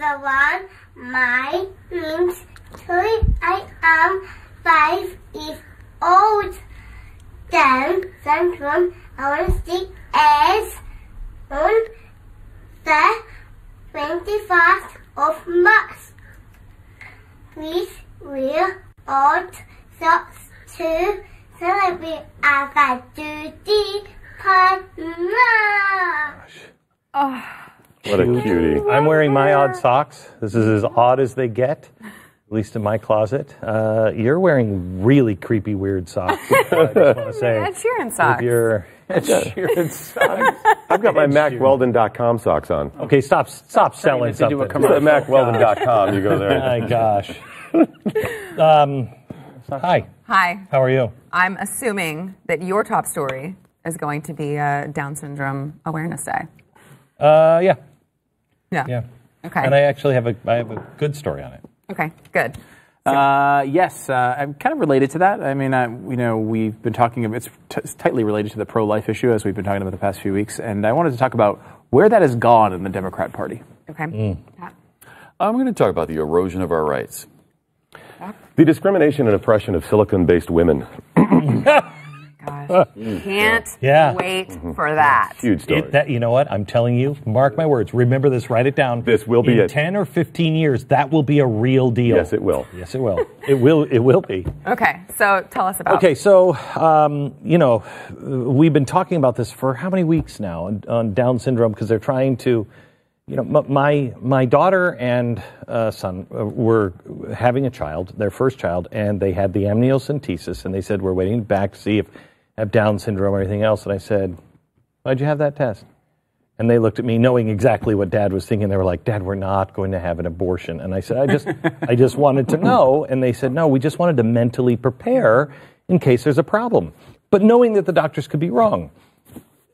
everyone. My name's Tori. I am five years old. Down syndrome. I want to see is on the 21st of March. Please wear old socks to celebrate our duty partner. Ah. Ah. What a cutie. I'm wearing my odd socks. This is as odd as they get, at least in my closet. Uh, you're wearing really creepy, weird socks. I just want to say. Ed Sheeran With socks. I've got my MacWeldon.com socks on. okay, stop, stop selling if they do a something. MacWeldon.com. You go there. My gosh. um, hi, Hi, how are you? I'm assuming that your top story is going to be uh, Down Syndrome Awareness Day. Uh, yeah, Yeah. yeah. Okay. And I actually have a, I have a good story on it. Okay, good. Uh, yes, uh, I'm kind of related to that. I mean, uh, you know, we've been talking about it's, t- it's tightly related to the pro-life issue as we've been talking about the past few weeks, and I wanted to talk about where that has gone in the Democrat Party. Okay. Pat? I'm going to talk about the erosion of our rights. The discrimination and oppression of silicon based women. Gosh. Can't Yeah. wait for that. Huge story. It, that you know what? I'm telling you. Mark my words. Remember this. Write it down. This will be in it. ten or fifteen years. That will be a real deal. yes, it will. Yes, it will. it will. It will be. Okay, so tell us about Okay, so um, you know, we've been talking about this for how many weeks now on, on Down syndrome because they're trying to, you know, my my daughter and uh, son uh, were having a child, their first child, and they had the amniocentesis, and they said we're waiting back to see if have Down syndrome or anything else, and I said, why'd you have that test? And they looked at me, knowing exactly what Dad was thinking. They were like, "Dad, we're not going to have an abortion." And I said, "I just, I just wanted to know." And they said, "No, we just wanted to mentally prepare in case there's a problem, but knowing that the doctors could be wrong."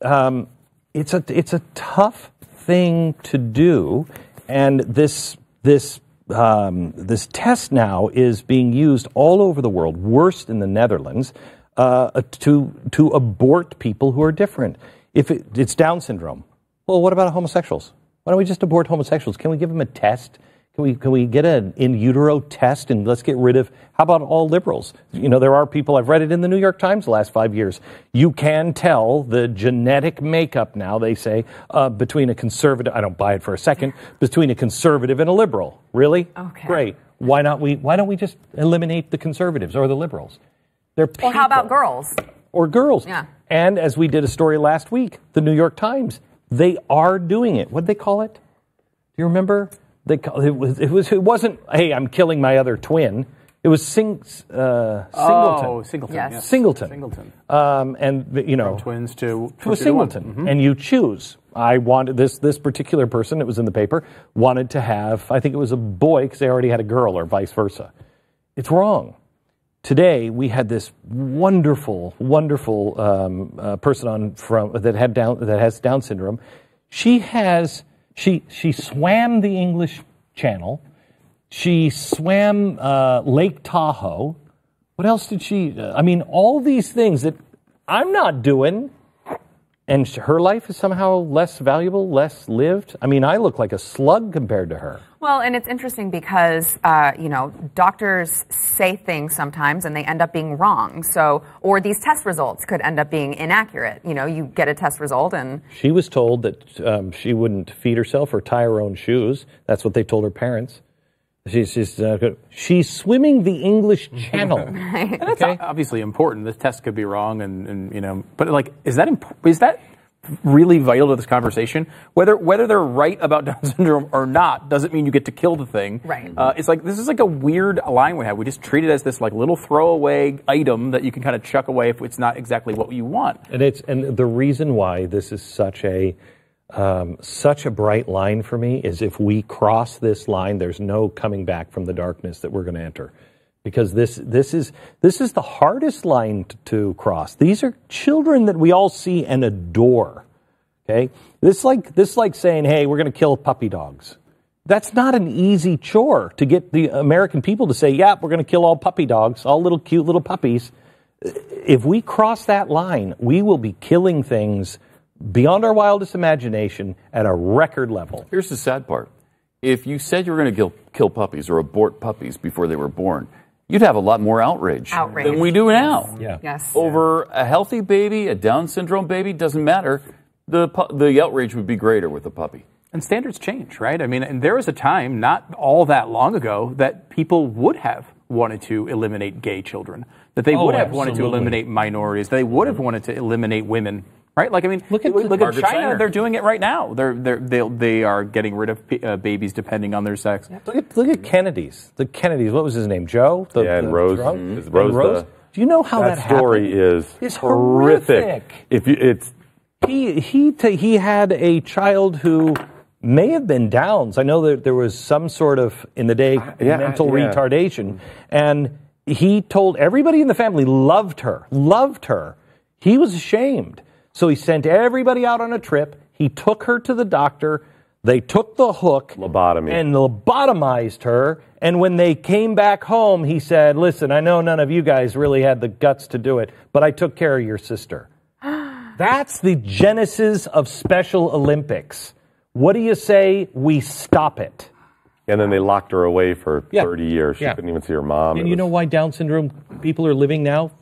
Um, it's a, it's a tough thing to do, and this, this, um, this test now is being used all over the world. Worst in the Netherlands, uh, to to abort people who are different. If it, it's Down syndrome, well, what about homosexuals? Why don't we just abort homosexuals? Can we give them a test? Can we, can we get an in utero test and let's get rid of, how about all liberals? You know, there are people, I've read it in the New York Times the last five years. You can tell the genetic makeup now, they say, uh, between a conservative, I don't buy it for a second, between a conservative and a liberal. Really? Okay. Great. Why, not we, why don't we just eliminate the conservatives or the liberals? They're Or how about girls? or girls. Yeah. And as we did a story last week, the New York Times, they are doing it. What did they call it? Do you remember? They call, it was it was it wasn't. Hey, I'm killing my other twin. It was sing, uh, Singleton. Oh, Singleton. Yes. yes. Singleton. Singleton. Um, and the- you know, Twins to, to a to one. singleton, and you choose. I wanted this this particular person. It was in the paper. Wanted to have. I think it was a boy because they already had a girl, or vice versa. It's wrong. Today we had this wonderful, wonderful um, uh, person on from that had down that has Down syndrome. She has she she swam the English Channel. She swam uh, Lake Tahoe. What else did she? Uh, I mean, all these things that I'm not doing, and her life is somehow less valuable, less lived. I mean, I look like a slug compared to her. Well, and it's interesting because uh, you know doctors say things sometimes and they end up being wrong. So, or these test results could end up being inaccurate. You know, you get a test result and She was told that um, she wouldn't feed herself or tie her own shoes. That's what they told her parents. She's she's, uh, she's swimming the English Channel. That's obviously important. This test could be wrong, and, and you know, but like, is that imp- is that really vital to this conversation? Whether whether they're right about Down syndrome or not doesn't mean you get to kill the thing. Right. Uh, it's like this is like a weird line we have. We just treat it as this like little throwaway item that you can kind of chuck away if it's not exactly what you want. And it's and the reason why this is such a um, such a bright line for me is if we cross this line, there's no coming back from the darkness that we're going to enter, because this this is this is the hardest line t- to cross. These are children that we all see and adore. Okay, this like this like saying, hey, we're going to kill puppy dogs. That's not an easy chore to get the American people to say, yeah, we're going to kill all puppy dogs, all little cute little puppies if we cross that line, we will be killing things beyond our wildest imagination at a record level. Here's the sad part. if you said you were going to kill, kill puppies or abort puppies before they were born, you'd have a lot more outrage, Outrage. than we do now. Yeah. Yes. Over a healthy baby, a Down syndrome baby, doesn't matter. The, pu- the outrage would be greater with a puppy. And standards change, right? I mean, and there was a time not all that long ago that people would have wanted to eliminate gay children, that they Oh, would have wanted to eliminate minorities, they would have wanted to eliminate women, right? Like, I mean, Look at look, look at Margaret China; they're doing it right now. They're they're they they are getting rid of uh, babies depending on their sex. Look at look at Kennedy's. The Kennedys. What was his name? Joe. The, Yeah, and the Rose- drug- Mhm. Is and Rose Rose. the- Do you know how that, that story happened? is It's horrific. horrific. If you, it's he he ta he had a child who may have been Downs. I know that there was some sort of in the day yeah, mental yeah. retardation, and he told everybody in the family loved her, loved her. He was ashamed, so he sent everybody out on a trip. He took her to the doctor. They took the hook Lobotomy. and lobotomized her. And when they came back home, he said, "Listen, I know none of you guys really had the guts to do it, but I took care of your sister." That's the genesis of Special Olympics. What do you say we stop it? and then they locked her away for Yeah. 30 years. She Yeah. couldn't even see her mom. And It you know why Down syndrome people are living now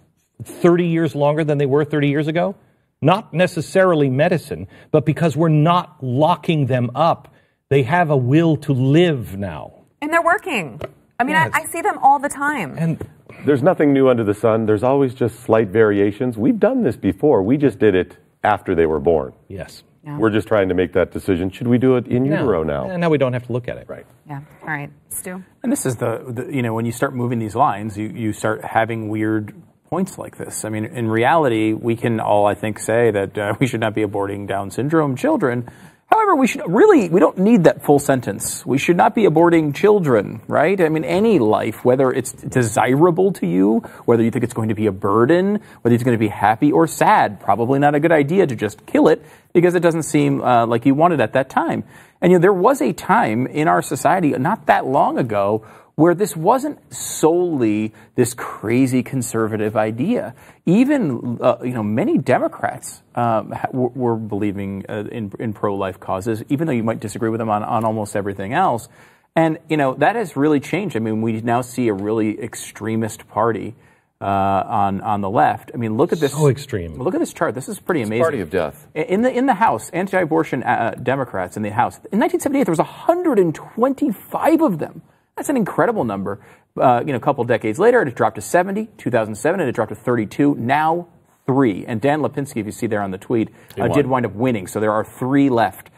30 years longer than they were 30 years ago? Not necessarily medicine, but because we're not locking them up. They have a will to live now. And they're working. I mean, Yes. I, I see them all the time. And There's nothing new under the sun. There's always just slight variations. We've done this before. We just did it after they were born. yes. We're just trying to make that decision. Should we do it in utero now? And now we don't have to look at it. Right. yeah. All right. Stu? And this is the, the you know when you start moving these lines, you you start having weird points like this. I mean, in reality, we can all I think say that uh, we should not be aborting Down syndrome children. However, we should really we don't need that full sentence. We should not be aborting children, right? I mean, any life, whether it's desirable to you, whether you think it's going to be a burden, whether it's going to be happy or sad, probably not a good idea to just kill it because it doesn't seem uh, like you wanted at that time. And you know, there was a time in our society not that long ago where this wasn't solely this crazy conservative idea. Even uh, you know many Democrats um, ha- were, were believing uh, in, in pro-life causes, even though you might disagree with them on, on almost everything else. And you know that has really changed. I mean, we now see a really extremist party uh, on on the left. I mean, look at this. So extreme. Look at this chart. This is pretty amazing. Party of death. In the in the House, anti-abortion uh, Democrats in the House in 1978, there was 125 of them. That's an incredible number. Uh, you know, a couple decades later, it dropped to 70. 2007, and it dropped to 32. Now three. And Dan Lipinski, if you see there on the tweet, uh, did wind up winning. So there are three left.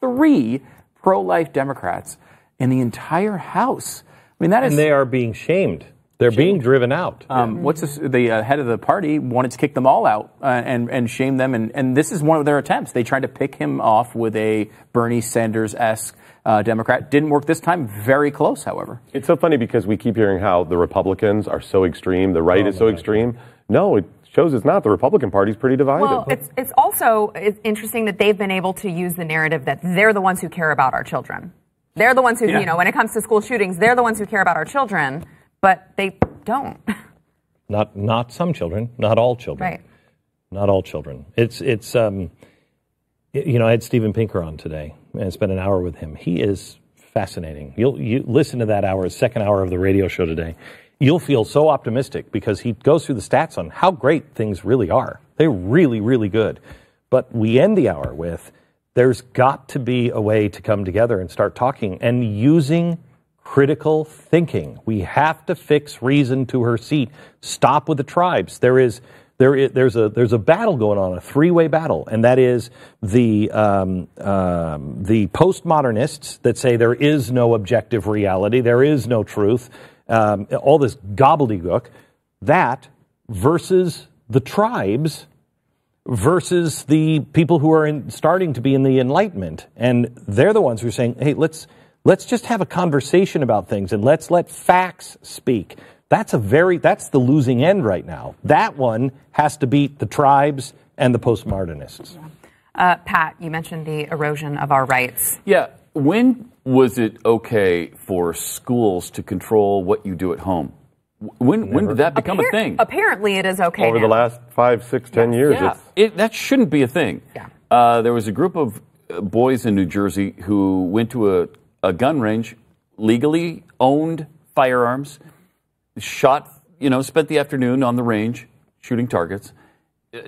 Three pro-life Democrats in the entire House. I mean, that is And they are being shamed. They're being driven out. um, what's this, the uh, head of the party wanted to kick them all out uh, and and shame them, and, and this is one of their attempts. They tried to pick him off with a Bernie Sanders esque uh, Democrat. Didn't work this time. Very close, however. It's so funny because we keep hearing how the Republicans are so extreme, the right is so extreme. No, it shows it's not. The Republican Party's pretty divided. Well, it's, it's also it's interesting that they've been able to use the narrative that they're the ones who care about our children. They're the ones who, Yeah. you know, when it comes to school shootings, they're the ones who care about our children, but they don't. not not some children, not all children. right. not all children. It's it's um, y- you know I had Steven Pinker on today and spent an hour with him. He is fascinating. You'll you listen to that hour, second hour of the radio show today. You'll feel so optimistic because he goes through the stats on how great things really are. They're really really good. But we end the hour with there's got to be a way to come together and start talking and using critical thinking. We have to fix reason to her seat. Stop with the tribes. There is there is, there's a there's a battle going on, a three way battle, and that is the um, um, the postmodernists that say there is no objective reality, there is no truth, um, all this gobbledygook. That versus the tribes versus the people who are in, starting to be in the enlightenment and they're the ones who are saying hey let's let's just have a conversation about things and let's let facts speak that's a very that's the losing end right now that one has to beat the tribes and the postmodernists Uh, Pat, you mentioned the erosion of our rights. Yeah. When was it okay for schools to control what you do at home? When when did that become a thing? Apparently, it is okay Over now. the last five, six, ten years. Yeah, It's, it, that shouldn't be a thing. Yeah. Uh, there was a group of uh, boys in New Jersey who went to a a gun range, legally owned firearms, shot, you know, spent the afternoon on the range shooting targets,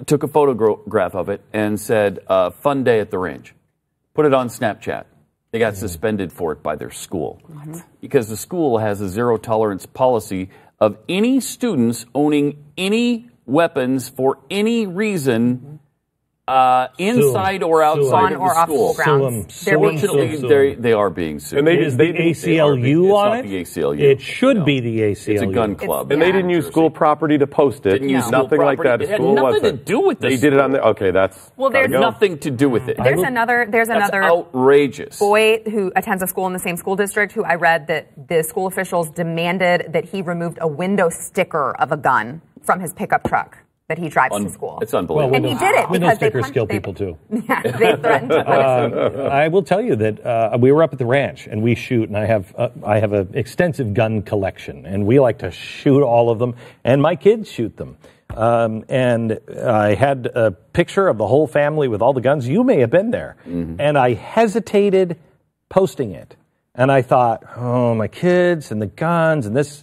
took a photograph of it, and said, uh, fun day at the range. Put it on Snapchat. They got suspended for it by their school. Because the school has a zero tolerance policy of any students owning any weapons for any reason uh, inside or outside On of or the off school. school grounds. They're being sue 'em, Fortunately, sue 'em. they they are being sued. And they Is didn't- the they- they are ACLU being- it's on not it? the ACLU. It should No. be the ACLU. It's a gun club. And they didn't use school property to post it. Didn't use school nothing like property. that. It had school nothing wasn't. to do with the They did it on the. Okay, that's. Well, there's gotta go. Nothing to do with it. There's another. There's That's another outrageous. boy who attends a school in the same school district who I read that the school officials demanded that he removed a window sticker of a gun from his pickup truck that he drives Un- to school. It's unbelievable. And he did it Window because they stickers kill they- people too. Yeah, they threatened to punish him. I will tell you that uh, we were up at the ranch and we shoot, and I have uh, I have an extensive gun collection, and we like to shoot all of them, and my kids shoot them. Um, and I had a picture of the whole family with all the guns. You may have been there, and I hesitated posting it, and I thought, oh, my kids and the guns and this.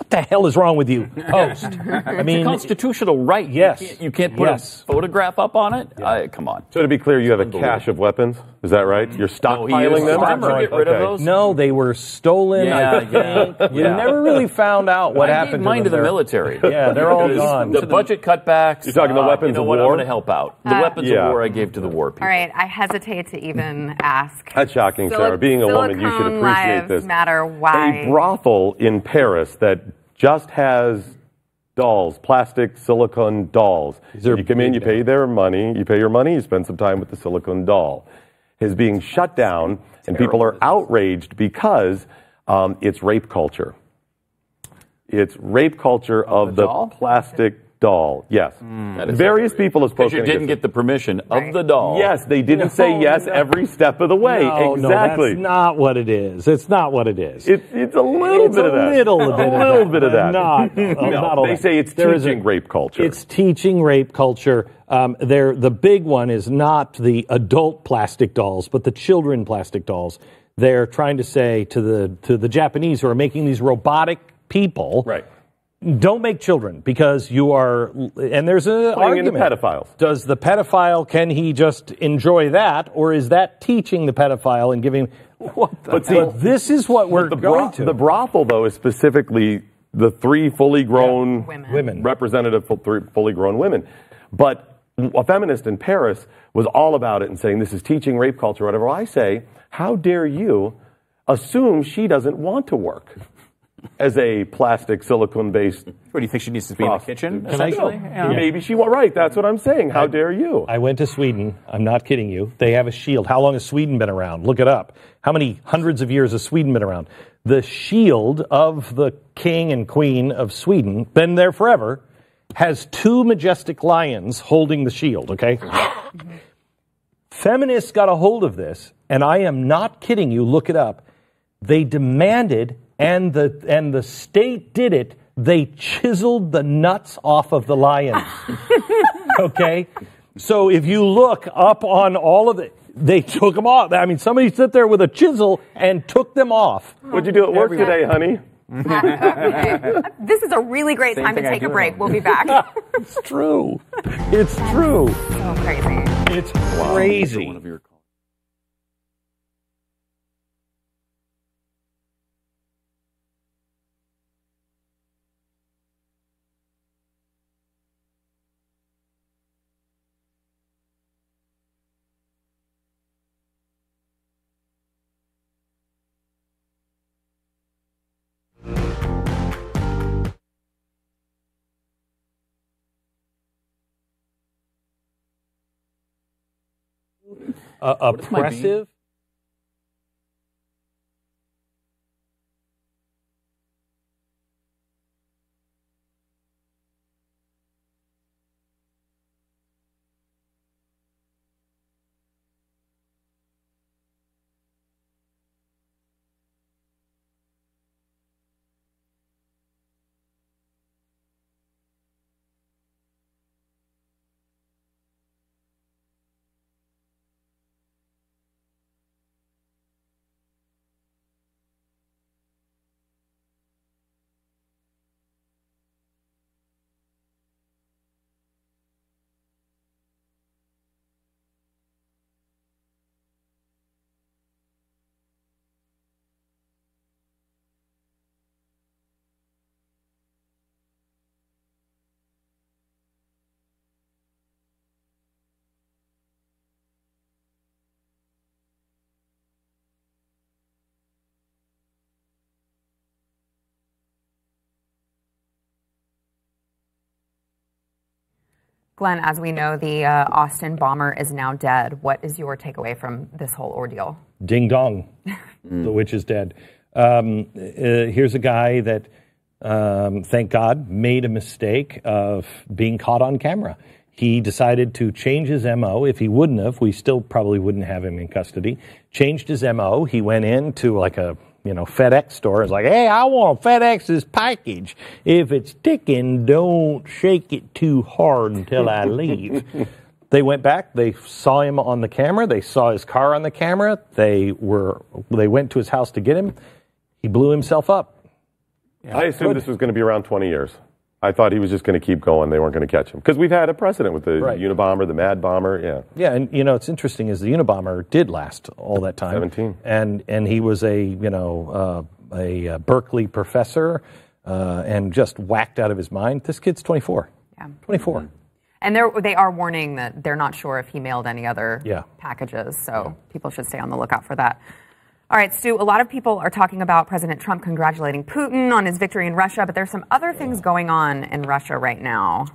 What the hell is wrong with you? Post. I mean, constitutional right. Yes. You can't, you can't put Yes. a photograph up on it. I, come on. So to be clear, you have a cache of weapons. Is that right? You're No, he stockpiling used them. them to get rid of those. No, they were stolen. Yeah, I think. yeah, We yeah. never really found out what I happened. gave mine to, them the military. Yeah, they're all gone. The budget cutbacks. You're talking the uh, weapons You know of what? war? I'm going to help out. The weapons Yeah. of war I gave to the war people. All right, I hesitate to even ask. That's shocking, Sili- Sarah. Being a woman, you should appreciate lives this. matter. Why? A brothel in Paris that just has dolls, plastic silicone dolls. You come in, you pay their money, you pay your money, you spend some time with the silicone doll. Is being shut down, and people are outraged because um, it's rape culture. It's rape culture of the, plastic doll. Yes. That is Various people have Because spoken. you didn't get the permission of the doll. Yes, they didn't say yes no. every step of the way. No, exactly. no, that's not what it is. It's not what it is. It, it's a little It's bit a of that. little bit a of little bit of that. not- uh, no, not all they that. say it's There is teaching a- rape culture. It's teaching rape culture. Um, there, the big one is not the adult plastic dolls, but the children plastic dolls. They're trying to say to the to the Japanese who are making these robotic people, right. Don't make children because you are. And there's a Playing into argument. pedophiles. Does the pedophile can he just enjoy that, or is that teaching the pedophile and giving? What the But see- but this is what we're The, going bro- to. the brothel, though, is specifically the three fully grown Women. Women. representative fu- three fully grown women. But a feminist in Paris was all about it and saying this is teaching rape culture, whatever. I say, how dare you assume she doesn't want to work as a plastic silicone based What do you think she needs to be in the kitchen? Essentially, Yeah. Maybe she wa right. That's what I'm saying. How dare you? I went to Sweden. I'm not kidding you. They have a shield. How long has Sweden been around? Look it up. How many hundreds of years has Sweden been around? The shield of the king and queen of Sweden, been there forever, has two majestic lions holding the shield, okay? Feminists got a hold of this, and I am not kidding you. Look it up. They demanded, and the and the state did it. They chiseled the nuts off of the lions. okay, so if you look up on all of it, they took them off. I mean, somebody sit there with a chisel and took them off. What'd you do at work today, honey? This is a really great Same time to take a break. We'll be back. It's true. It's true. so crazy. It's crazy. Uh, oppressive. Glenn, as we know, the uh, Austin bomber is now dead. What is your takeaway from this whole ordeal? Ding dong, the witch is dead. Um, uh, here's a guy that, um, thank God, made a mistake of being caught on camera. He decided to change his MO. If he wouldn't have, we still probably wouldn't have him in custody. Changed his MO. He went into like a you know FedEx store. is like, hey, I want FedEx's package. If it's ticking, don't shake it too hard until I leave. They went back. They saw him on the camera. They saw his car on the camera. They were. They went to his house to get him. He blew himself up. I assumed this was going to be around 20 years. I thought he was just going to keep going. They weren't going to catch him because we've had a precedent with the Right. Unabomber, the Mad Bomber. Yeah, Yeah, and you know it's interesting is the Unabomber did last all that time. 17. and and he was a you know uh, a, uh Berkeley professor uh, and just whacked out of his mind. This kid's 24. Yeah. 24. And they're, they are warning that they're not sure if he mailed any other Yeah. packages, so people should stay on the lookout for that. All right, Stu, a lot of people are talking about President Trump congratulating Putin on his victory in Russia, but there's some other things going on in Russia right now.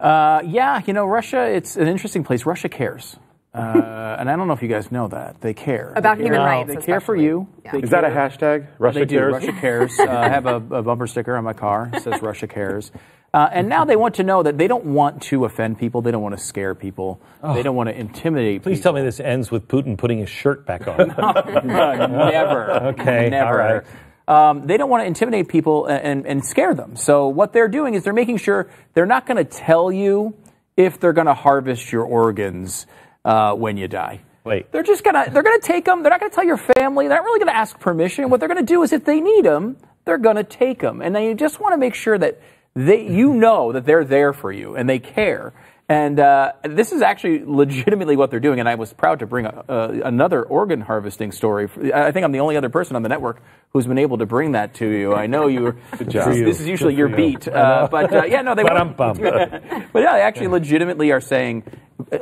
Uh, yeah, you know, Russia, it's an interesting place. Russia cares. Uh, and I don't know if you guys know that. They care. About They human care. rights, They care for you. Yeah. They is that a hashtag? Russia they do. cares. Russia cares. Uh, I have a, a bumper sticker on my car. It says Russia cares. Uh, and now they want to know that they don't want to offend people. They don't want to scare people. They don't want to intimidate Please tell me this ends with Putin putting his shirt back on. never. Okay, Never. all right. Um, they don't want to intimidate people and, and, and scare them. So what they're doing is they're making sure they're not going to tell you if they're going to harvest your organs uh, when you die. Wait. They're just gonna they're gonna take them. They're not gonna tell your family. They're not really gonna ask permission. What they're gonna do is if they need them, they're gonna take them. And then you just want to make sure that they you know that they're there for you and they care. And uh, this is actually legitimately what they're doing. And I was proud to bring a, uh, another organ harvesting story. I think I'm the only other person on the network who's been able to bring that to you. I know you. This, this is usually your you. beat, uh, but uh, yeah, no, they. But yeah, they actually legitimately are saying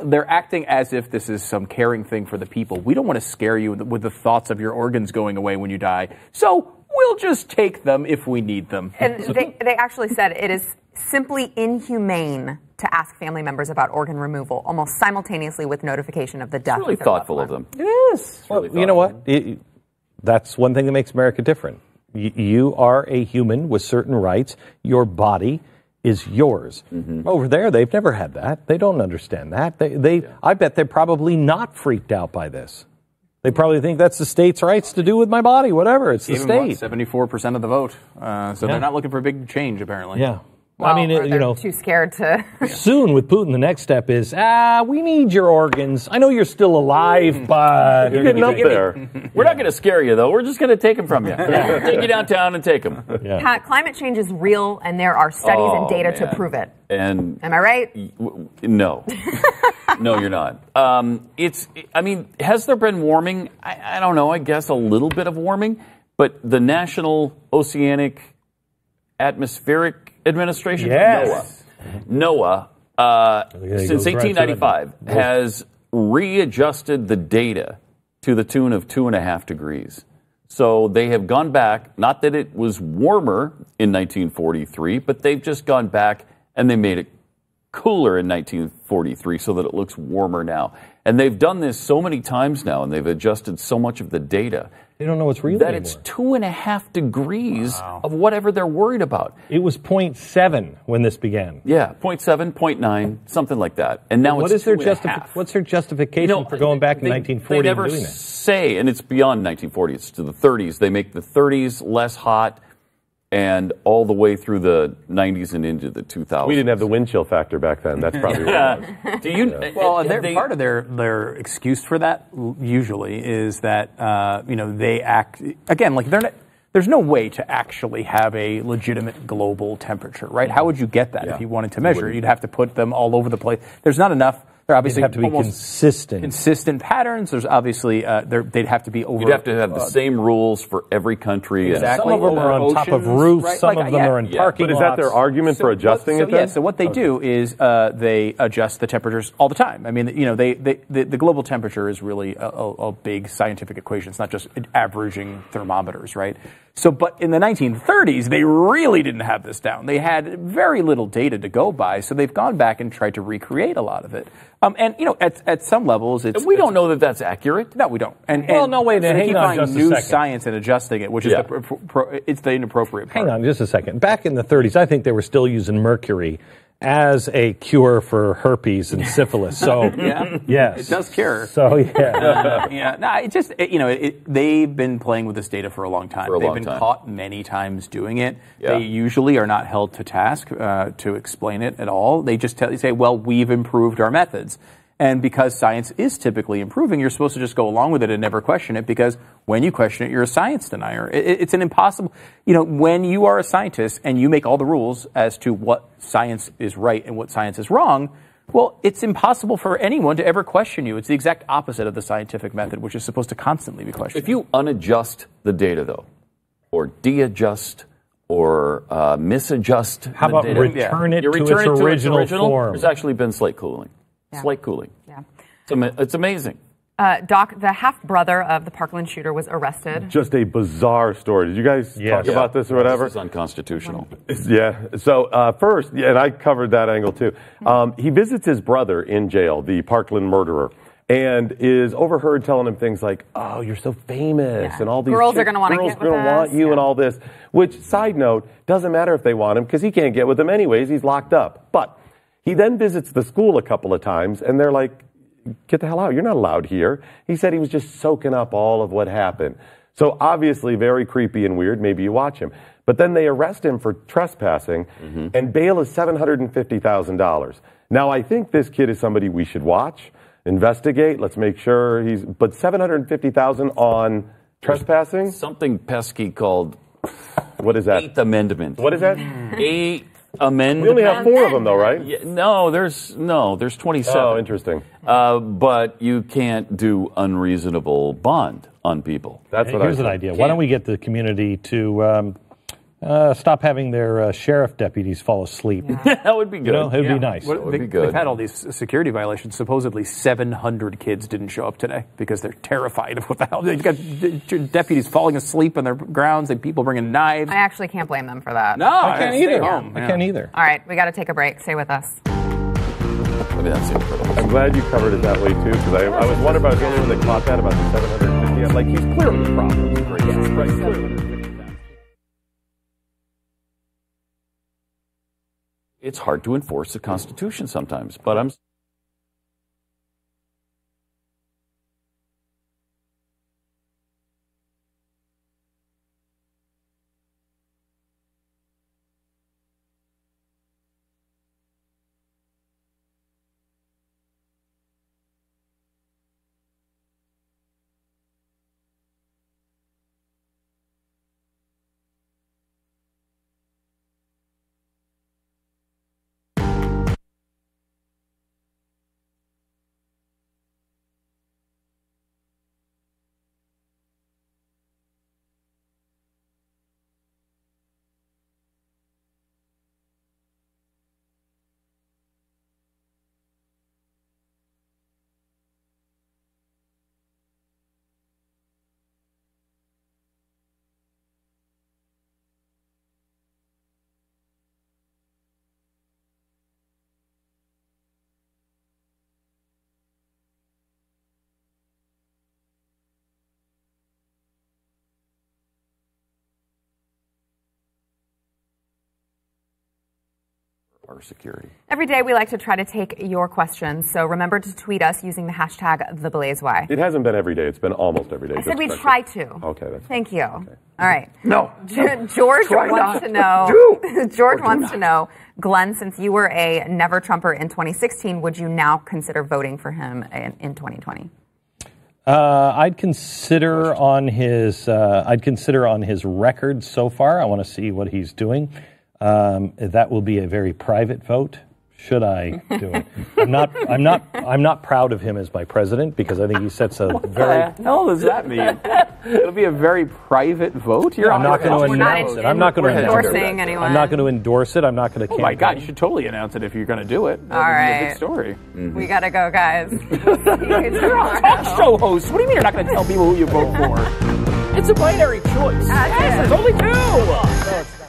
they're acting as if this is some caring thing for the people. We don't want to scare you with the thoughts of your organs going away when you die. So we'll just take them if we need them. And they, they actually said it is simply inhumane to ask family members about organ removal almost simultaneously with notification of the death. Really of their loved thoughtful of them. Yes. Well, you know what? It- that's one thing that makes America different. Y- you are a human with certain rights. Your body is yours. Mm-hmm. Over there, they've never had that. They don't understand that. They, they I bet they're probably not freaked out by this. They probably think that's the state's rights to do with my body, whatever. It's the state. Seventy-four percent of the vote. Uh, so Yeah. they're not looking for a big change, apparently. Yeah. Well, I mean, or it- you know, too scared to. soon with Putin, the next step is, ah, we need your organs. I know you're still alive, but You're getting up there. We're not going to scare you, though. We're just going to take them from you. Take you downtown and take them. Yeah. Pat, climate change is real, and there are studies Oh, and data to prove it. And Am I right? W- No. no, you're not. Um, it's, I mean, has there been warming? I, I don't know. I guess a little bit of warming, but the National Oceanic Atmospheric Administration, Yes. NOAA, NOAA uh, since goes right 1895, has readjusted the data to the tune of two and a half degrees. So they have gone back, not that it was warmer in 1943, but they've just gone back and they made it cooler in 1943 so that it looks warmer now. And they've done this so many times now and they've adjusted so much of the data they don't know what's real that anymore. it's two and a half degrees of whatever they're worried about. It was 0.7 when this began. Yeah, 0.7, 0.9, something like that. And now What it's is their two and a justifi- half. What's their justification You know, for going back in they- 1940 They never and doing that? say, and it's beyond 1940. It's to the 30s. They make the 30s less hot, and all the way through the 90s and into the 2000s. We didn't have the wind chill factor back then. That's probably what it was. Do you? Well, and they- part of their, their excuse for that usually is that uh, you know they act again like they're not, there's no way to actually have a legitimate global temperature, right? How would you get that if you wanted to measure? You'd have to put them all over the place. There's not enough. They're obviously have to be almost consistent. consistent patterns. There's obviously uh, there- they'd have to be over. You'd have to have the same rules for every country. Exactly. Some of them are on Over top of roofs. right? Some Like, of them yeah. are in Yeah. parking But is that their lots. argument for adjusting so, it then? Yeah, so what they do is uh, they adjust the temperatures all the time. I mean, you know, they, they the, the global temperature is really a, a, a big scientific equation. It's not just averaging thermometers, right? So, but in the 1930s, they really didn't have this down. They had very little data to go by, so they've gone back and tried to recreate a lot of it. Um, and you know, at, at some levels, it's We don't know that that's accurate. no, we don't. And, Well, and no, wait, so they keep on finding new science and adjusting it, which is the pro, pro, it's the inappropriate part. Hang on just a second. Back in the 30s, I think they were still using mercury as a cure for herpes and syphilis. So, Yeah. yes. It does cure. So, yeah. yeah, no, it just it, you know it, they've been playing with this data for a long time. For a they've long been time. caught many times doing it. Yeah. They usually are not held to task uh, to explain it at all. They just tell, they say, "Well, we've improved our methods." And because science is typically improving, you're supposed to just go along with it and never question it because when you question it, you're a science denier. It, it- it's an impossible, you know, when you are a scientist and you make all the rules as to what science is right and what science is wrong, well, it's impossible for anyone to ever question you. It's the exact opposite of the scientific method, which is supposed to constantly be questioned. If you unadjust the data, though, or deadjust or uh, misadjust How the about data, return it you to return its it to original its original form? There's actually been slate cooling. Yeah. Slate cooling. Yeah. It's, ama- it's amazing. Uh, Doc, the half brother of the Parkland shooter was arrested. Just a bizarre story. Did you guys Yes. talk Yeah. about this or whatever? This is unconstitutional. Yeah. So uh, first, yeah, and I covered that angle too. Um, he visits his brother in jail, the Parkland murderer, and is overheard telling him things like, "Oh, you're so famous, Yeah. and all these Girls are gonna wanna girls get with gonna want us." you, and all this." Which, side note, doesn't matter if they want him because he can't get with them anyways. He's locked up. But he then visits the school a couple of times, and they're like, get the hell out. You're not allowed here. He said he was just soaking up all of what happened. So obviously very creepy and weird. Maybe you watch him. But then they arrest him for trespassing mm-hmm. and bail is $750,000. Now I think this kid is somebody we should watch, investigate. Let's make sure he's, but 750,000 on trespassing? Something pesky called What is that? Eighth Amendment. What is that? Hmm. Eighth Amendment. We only have four of them though, right? Yeah, no, there's no, there's 27. Oh, interesting. Uh, but you can't do unreasonable bond on people. That's what Here's I an said. idea. Why don't we get the community to um, uh, stop having their uh, sheriff deputies fall asleep? that would be good. You know, it would Yeah. be nice. What- would they, be good. They've had all these security violations. Supposedly, 700 kids didn't show up today because they're terrified of what the hell. They've got d- d- deputies falling asleep on their grounds and people bringing knives. I actually can't blame them for that. no, I can't stay either. home. I Yeah. can't either. All right, we got to take a break. Stay with us. I mean, that's incredible. I'm glad you covered it that way too, because I, I was wondering if I was the only one that caught that about the 750. I'm like, he's clearly the problem. Yes, right, It's hard to enforce the Constitution sometimes, but I'm. Our security. Every day we like to try to take your questions, so remember to tweet us using the hashtag TheBlazeWhy. It hasn't been every day. It's been almost every day. I said we try to. Okay, that's Thank you. All right. No. George Try wants not to know. to. George wants to know, Glenn, since you were a never Trumper in 2016, would you now consider voting for him in, in 2020? Uh, I'd consider on his. Uh, I'd consider on his record so far. I want to see what he's doing. Um, that will be a very private vote. Should I do it? I'm not. I'm not. I'm not proud of him as my president because I think he sets a very. What the hell does that mean? It'll be a very private vote. You're I'm not going to announce it. I'm not going to we're endorsing it. anyone. I'm not going to endorse it. I'm not going to. Oh my God! You should totally announce it if you're going to do it. That All would be a right. big story. We gotta go, guys. You're a talk show host. What do you mean you're not going to tell people who you vote for? It's a binary choice. yes, there's only two.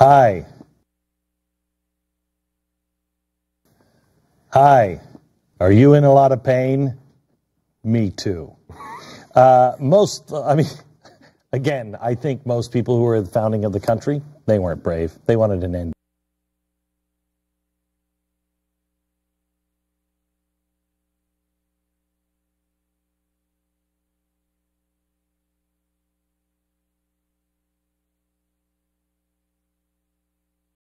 Hi. Hi. Are you in a lot of pain? Me too. Uh, most, I mean, again, I think most people who were the founding of the country, they weren't brave. They wanted an end.